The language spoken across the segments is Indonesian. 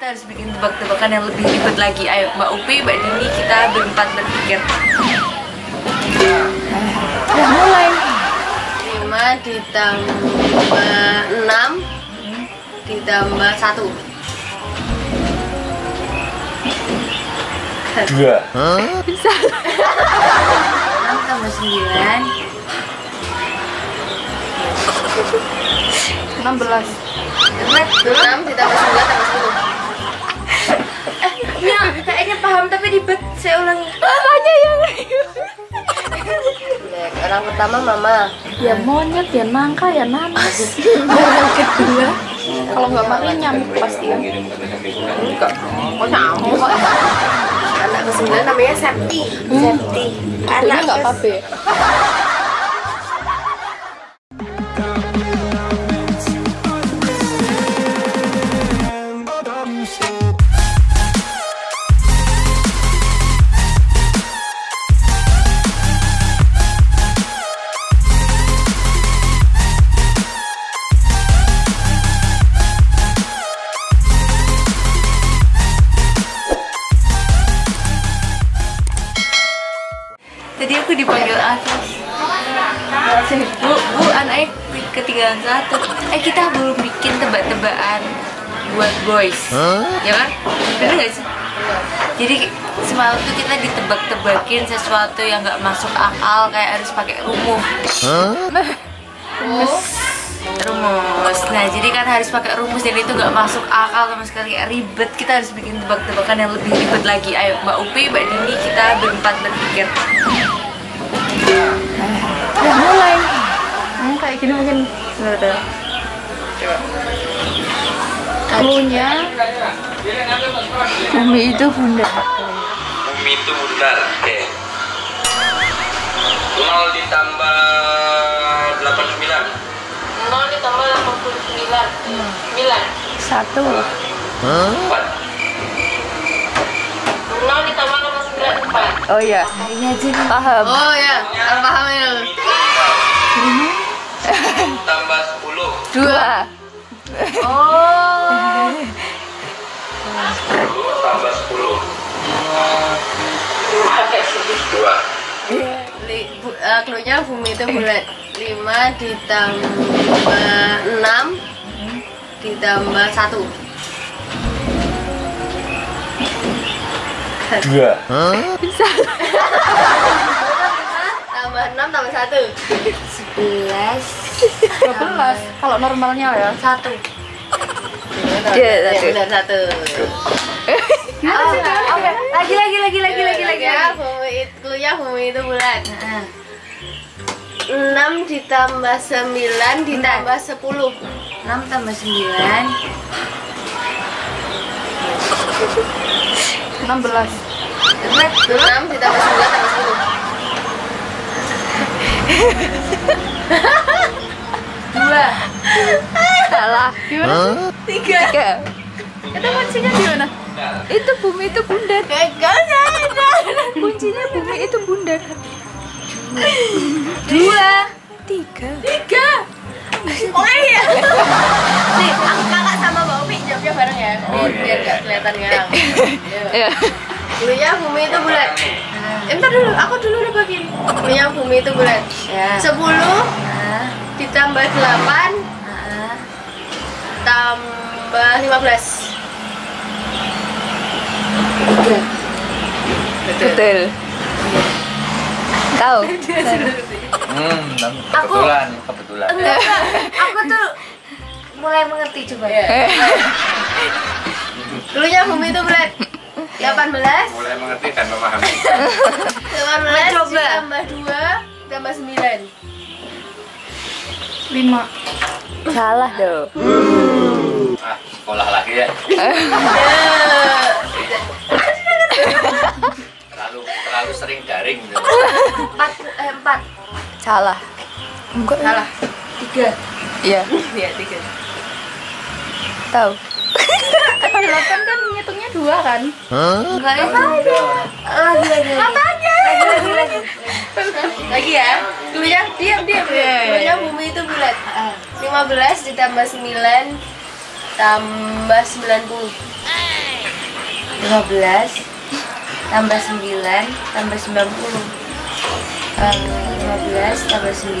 kita harus bikin tebak-tebakan yang lebih ribet lagi. Ayo Mbak Upi, Mbak Dini, kita berempat berpikir. Udah mulai. 5 ditambah 6 ditambah 1 Dua. 6 tambah 9, 16. 6 ditambah 9 tambah 10 Ya, kayaknya paham tapi ribet. Saya ulangi. Makanya yang orang pertama mama ya monyet ya nangka ya nanas. Yang kedua kalau nggak mari nyamuk pasti ya. kok nyamuk anak ke 9 namanya Septi Septi Ini nggak kafe. 991 Eh kita belum bikin tebak-tebakan buat boys huh? Ya kan? Bener gak sih? Jadi semalam tuh kita ditebak-tebakin sesuatu yang gak masuk akal Kayak harus pakai rumus. huh? Rumus Rumus Nah jadi kan harus pakai rumus dan itu gak masuk akal sama sekali ribet Kita harus bikin tebak-tebakan yang lebih ribet lagi Ayo Mbak Upi, Mbak Dini kita berempat berpikir Udah mulai hmm, Kayak gini mungkin udah. Bumi itu bunda. Bumi itu bundar. Oke. Nol ditambah delapan sembilan. 0 ditambah 89 9 Satu. Empat. 0 ditambah 89 4 Oh iya. Ini aja. Paham. Oh ya, aku paham ya Tambah sepuluh. Dua. Oh. Sepuluh tambah sepuluh. Dua. Li, bu, uh, cluenya bumi itu bulat 5 ditambah 6 ditambah 1 Dua. tambah 6 tambah 1 11 Dua belas. Kalau normalnya ya. satu. Iya, ya, satu. benar satu Oke, lagi lagi lagi lagi lagi lagi. ya bumi itu cluenya bumi itu bulat Heeh. 6 ditambah 9 ditambah 10 6 tambah 9 Enam belas. 6 ditambah 9 tambah 2 Salah. Gimana? Tiga. Tiga. Itu kuncinya di mana? Itu bumi itu bundar. 10 gagal Kuncinya bumi itu bundar. 2 Tiga. Tiga Oh iya Nih, aku kakak sama Mbak Umi jawabnya bareng ya Oh, Biar- iya, Biar iya. gak kelihatan ngarang Ya. Dulunya bumi itu bulat Eh, Bentar dulu, aku dulu nebakin Dulunya bumi itu bulat Ya. 10 Heeh. ditambah 8 Heeh. tambah 15 Betul. Tahu. Hmm, kebetulan, kebetulan. Enggak. Aku tuh mulai mengerti coba. Dulunya bumi itu bulat 18 Mulai mengerti dan memahami. 18 Mencoba. ditambah 2 tambah 9 Lima. Salah dong. Ah, sekolah lagi ya. Terlalu terlalu sering daring. gitu. 4 eh 4 Salah. Enggak. Salah 3. Iya. Iya, tiga Tahu. Kan delapan kan ngitungnya dua kan? Enggak ya? Lagi lagi. Apanya? Lagi lagi lagi. Lagi ya. Dulunya diam diam. Dulunya bumi itu bulat. 15 ditambah 9 tambah 90. 15 tambah 9 tambah 90 Eh, 15 tambah 9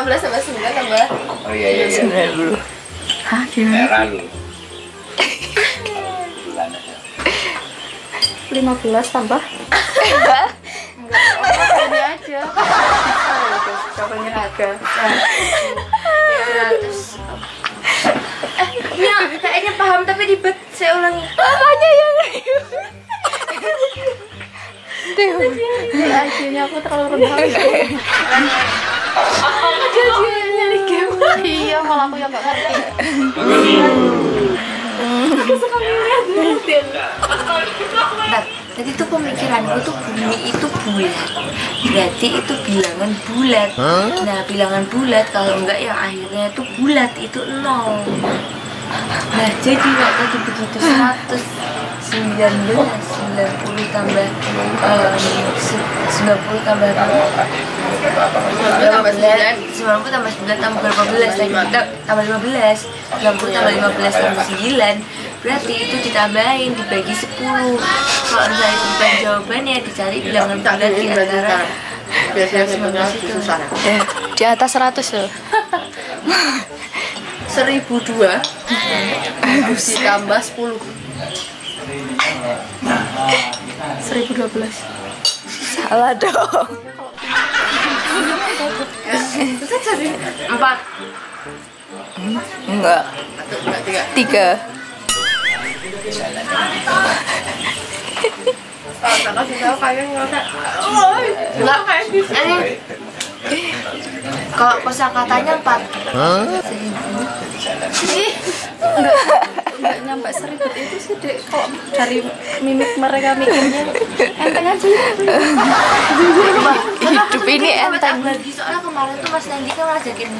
15 sama 9 tambah Oh iya iya iya 90 Hah gimana? Era lu 15 tambah Enggak Enggak aja Jawabannya agak Ya udah kayaknya paham tapi dibet Saya ulangi Apanya yang ribet? Akhirnya aku terlalu rendah Gajiannya di game. Iya, malah aku yang gak ngerti. Bentar, tadi tuh pemikiranku tuh bumi itu bulat Berarti itu bilangan bulat Nah, bilangan bulat kalau enggak yang akhirnya itu bulat Itu nol Nah, jadi waktu tadi begitu 100 19 90 tambah um, 90 tambah? 90 tambah 9 90 tambah 9 tambah berapa belas lagi tambah 15 90 tambah 15 tambah 9 berarti itu ditambahin dibagi 10 kalau misalnya itu bukan jawabannya dicari bilangan bulat di antara Biasanya 19 itu susah. Eh, di atas 100 loh Seribu dua ditambah sepuluh. 1012 salah dong. 4 enggak. Tiga. kalau kosakatanya 4 seribu Ih, enggak enggak nyampe seribet itu sih dek kok dari mimik mereka mikirnya enteng aja hidup ini enteng. bagi soalnya kemarin tuh Mas Nandi kan ngajakin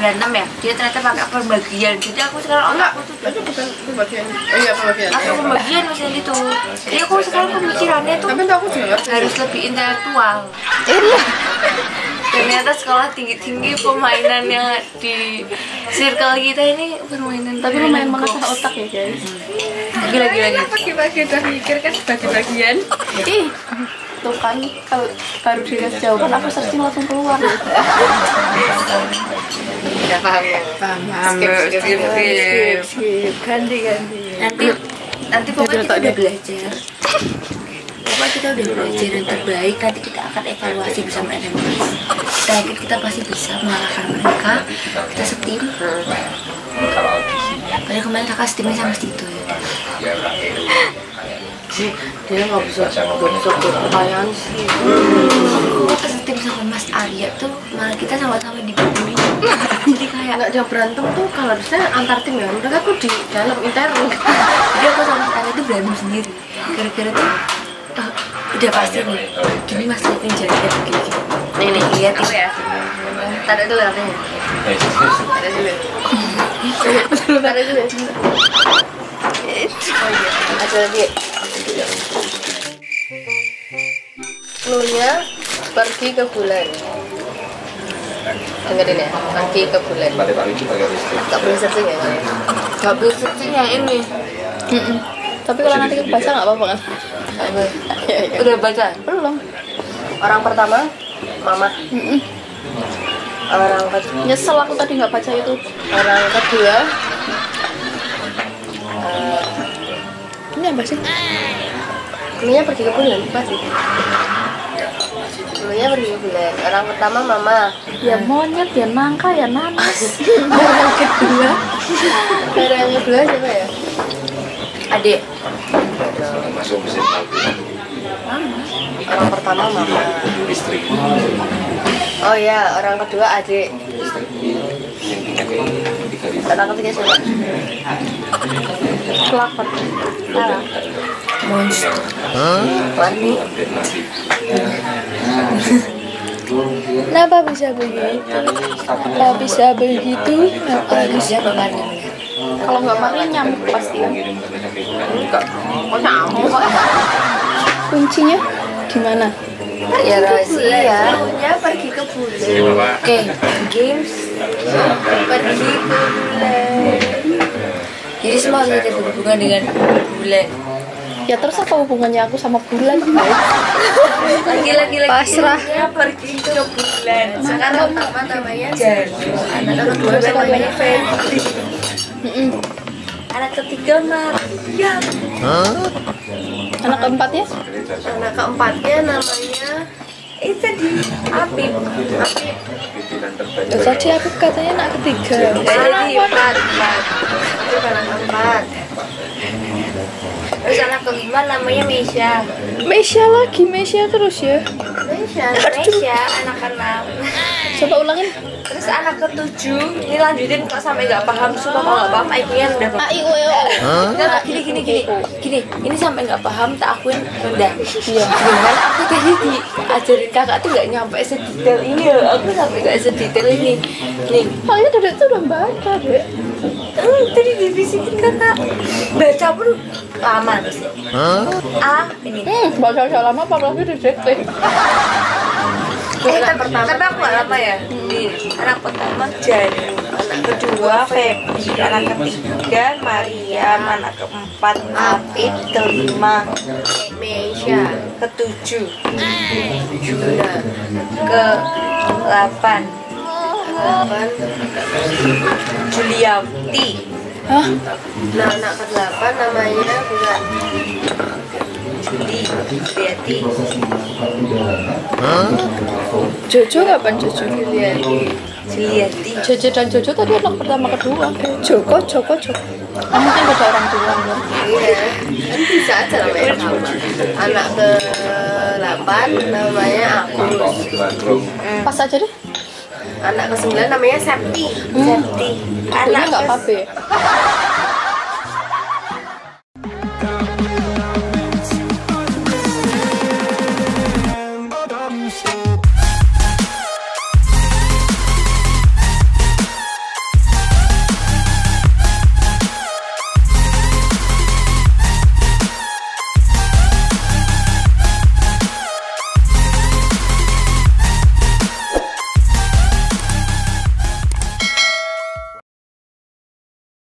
berantem ya dia ternyata pakai pembagian jadi aku sekarang Enggak, aku tuh itu bukan pembagian. Oh iya pembagian. aku pembagian Mas Nandi tuh. Jadi aku sekarang pemikirannya tuh Tapi aku juga harus lebih intelektual. Iya ternyata sekolah tinggi-tinggi permainannya di circle kita ini permainan tapi lumayan mengasah otak ya guys lagi lagi lagi Pagi-pagi udah mikir kan bagi-bagian. ih tuh kan kalau baru dikasih jawaban aku searching langsung keluar Ya paham ya. Paham. Skip, skip. skip ganti ganti nanti nanti pokoknya kita udah belajar pokoknya kita udah belajar yang terbaik nanti kita akan evaluasi bersama NMS terakhir kita pasti bisa mengalahkan mereka kita setim Padahal kemarin kakak setimnya sama Tito ya Dia nggak bisa nggak bisa pertanyaan sih. Kita setim sama Mas Arya tuh malah kita sama-sama dibully Jadi kayak Nggak ada berantem tuh kalau harusnya antar tim ya. Mereka tuh di dalam intern. Jadi aku sama Arya tuh berantem sendiri Gara-gara tuh udah pasti nih Gini Mas lihat nih jaraknya begini gini Nih nih nih ya? Tadi tuh katanya Ada dulu. Ada dulu. Oh iya. Ada lagi. Cluenya pergi ke bulan. Dengerin ya, pergi ke bulan. Gak boleh searching ya? Gak bisa searching yang ini tapi kalau nanti baca nggak apa-apa kan Apa? Ya, ya. Udah baca? belum Orang pertama, mama. Orang kedua, nyesel aku tadi nggak baca itu orang kedua, ini apa sih Cluenya pergi ke bulan, pasti. Cluenya pergi ke bulan. Orang pertama mama. ya monyet ya nangka ya nanas Orang kedua, orang kedua siapa ya? Adik Masuk mesin Orang pertama mama. Listrik. Oh ya, orang kedua adik. Orang ketiga siapa? Kelakar. Salah. Monster. Warni. Kenapa bisa begitu? Kenapa bisa begitu? Kenapa bisa bapaknya. Kalau nggak mari nyamuk pasti kan. Kok nyamuk? Kuncinya gimana? Ya rahasia. Punya pergi ke bule. Oke, games. Pergi ke bule. Jadi semua tidak berhubungan dengan bulan. Ya terus apa hubungannya aku sama bulan? Lagi-lagi lagi. Pasrah. Ya pergi ke bulan. Sekarang pertama namanya Jan. Anak kedua namanya Febri. Anak ketiga Maria. Anak keempatnya? anak keempatnya namanya Itu di Apip. Apip. Loh, tadi aku katanya anak ketiga. Jadi empat, empat. Itu anak keempat. Terus anak kelima namanya Mesya. Mesya lagi, Mesya terus ya. Mesya. Mesya anak keenam. Coba ulangin. Terus anak ketujuh, ini lanjutin kok sampai nggak paham, sumpah kalau nggak paham, IQ-nya udah A I U E O. Enggak, enggak, gini, gini, gini. Gini, ini sampai nggak paham, tak akuin. Rendah Iya. Dengan aku tadi diajarin kakak tuh nggak nyampe sedetail ini loh. Aku sampai nggak sedetail ini. Nih, Soalnya Dedek tuh udah baca, Dek. hmm, tadi dibisikin kakak. Baca pun lama. A, ini. Hmm, baca baca lama apalagi Dedek. Eh, aku gak lama ya Nih, anak pertama Janu Anak kedua Febri Anak ketiga Mariam Anak keempat Apit Kelima Mesya. ketujuh Juna. ke delapan. Juliati Hah? Nah, anak ke delapan namanya bukan Jojo kapan Jojo? Juliati Jojo dan Jojo tadi anak pertama kedua. Joko, Joko, Joko. Ah, mungkin beda orang tua. ya. Iya, kan bisa aja namanya sama. Anak ke delapan namanya Agus. Pas aja deh. Anak ke sembilan namanya Septi. Septi Anak nggak apa-apa ya?